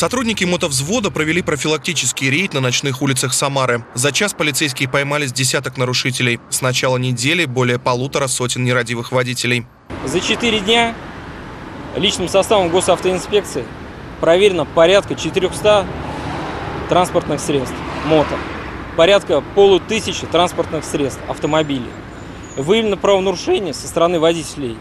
Сотрудники мотовзвода провели профилактический рейд на ночных улицах Самары. За час полицейские поймали с десяток нарушителей. С начала недели более полутора сотен нерадивых водителей. За четыре дня личным составом госавтоинспекции проверено порядка 400 транспортных средств мото, порядка полутысячи транспортных средств автомобилей. Выявлено правонарушение со стороны водителей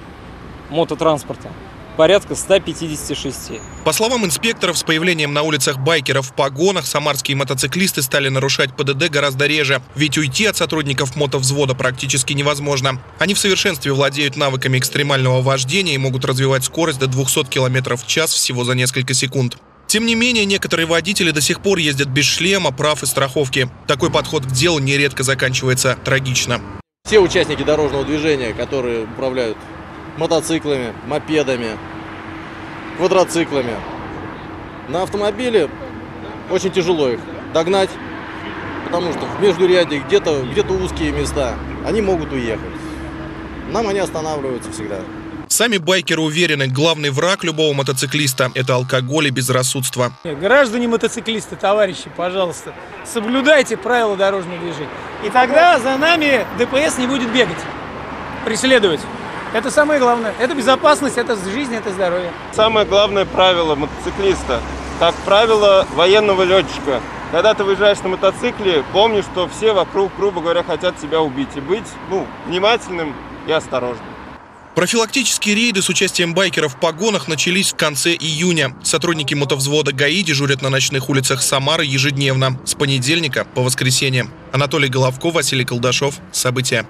мототранспорта порядка 156. По словам инспекторов, с появлением на улицах байкеров в погонах самарские мотоциклисты стали нарушать ПДД гораздо реже, ведь уйти от сотрудников мотовзвода практически невозможно. Они в совершенстве владеют навыками экстремального вождения и могут развивать скорость до 200 км в час всего за несколько секунд. Тем не менее, некоторые водители до сих пор ездят без шлема, прав и страховки. Такой подход к делу нередко заканчивается трагично. Все участники дорожного движения, которые управляют мотоциклами, мопедами, квадроциклами. На автомобиле очень тяжело их догнать, потому что в междуряде где-то где узкие места, они могут уехать. Нам они останавливаются всегда. Сами байкеры уверены, главный враг любого мотоциклиста – это алкоголь и безрассудство. Граждане мотоциклисты, товарищи, пожалуйста, соблюдайте правила дорожного движения. И тогда за нами ДПС не будет бегать, преследовать. Это самое главное. Это безопасность, это жизнь, это здоровье. Самое главное правило мотоциклиста, как правило военного летчика. Когда ты выезжаешь на мотоцикле, помни, что все вокруг, грубо говоря, хотят тебя убить. И быть ну, внимательным и осторожным. Профилактические рейды с участием байкеров в погонах начались в конце июня. Сотрудники мотовзвода ГАИ дежурят на ночных улицах Самары ежедневно, с понедельника по воскресенье. Анатолий Головко, Василий Колдашов. События.